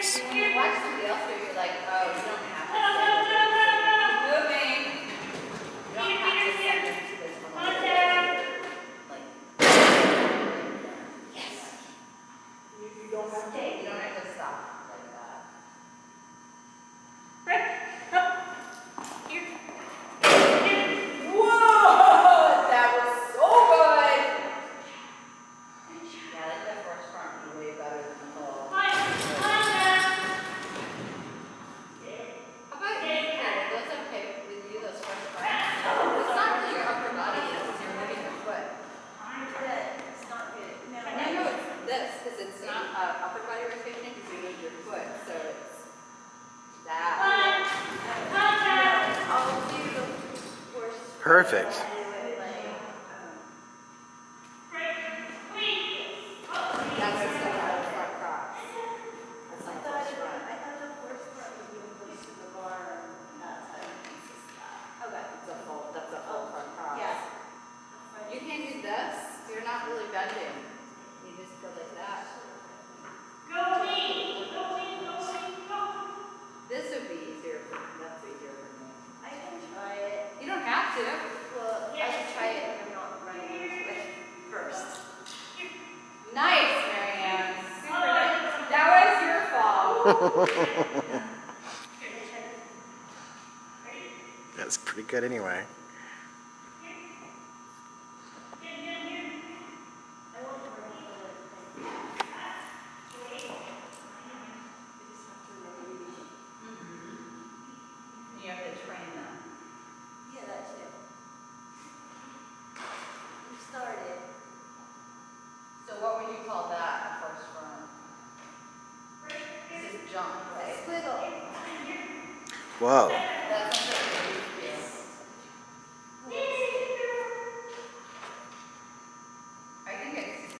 Nice. Uh, upper body rotation because you need your foot. So it's that. One, Perfect. Nice, Mary Anne. That was your fault. That's pretty good anyway. started. So what would you call that first run? This is jump, right? Squiggle. Wow.